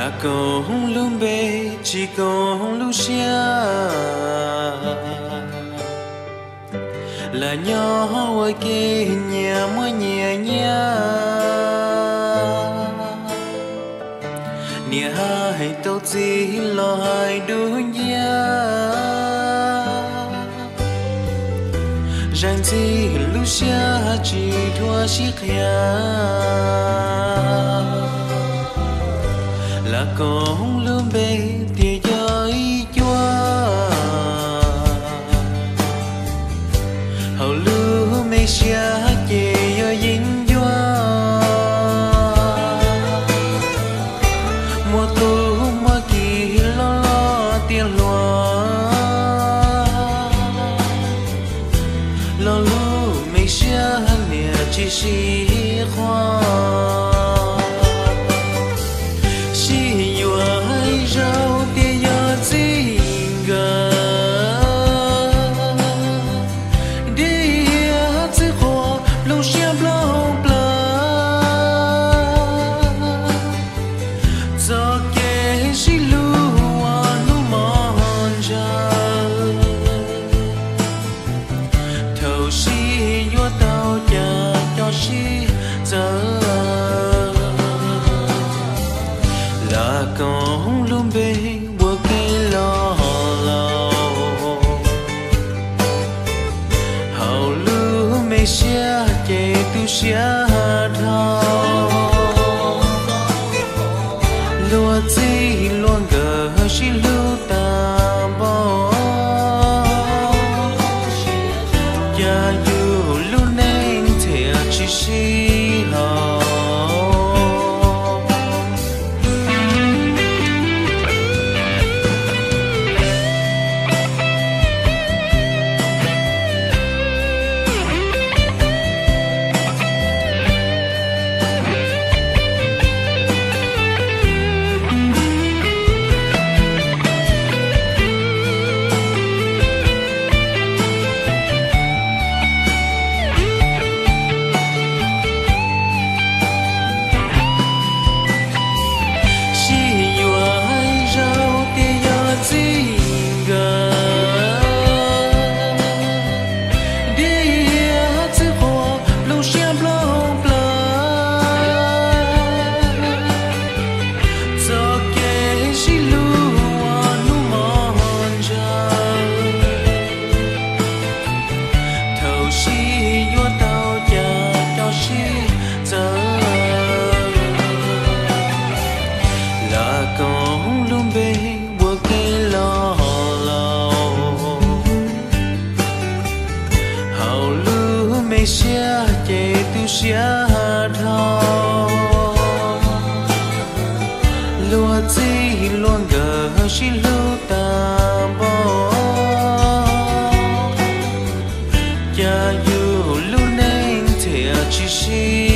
là con luôn bê, chỉ con lu xia. Là nhỏ ở kia nhà mơ nhẹ nhà nia hai, tao chỉ lo hai đứa nhà rằng gì lu xia, chỉ thua chiếc là con luôn bê thì giới chúa. Hầu lưu mê xia chê yo dính chúa. Mùa tu mùa kỳ lo lo tiền loa lo lưu mê xia nè chỉ xì chê tu xia thao she si yo tao cha cho si giờ là con luôn bê bữa cây lo lâu hầu lưu mê xia chê tu xia thao lúa chi luôn gờ chỉ she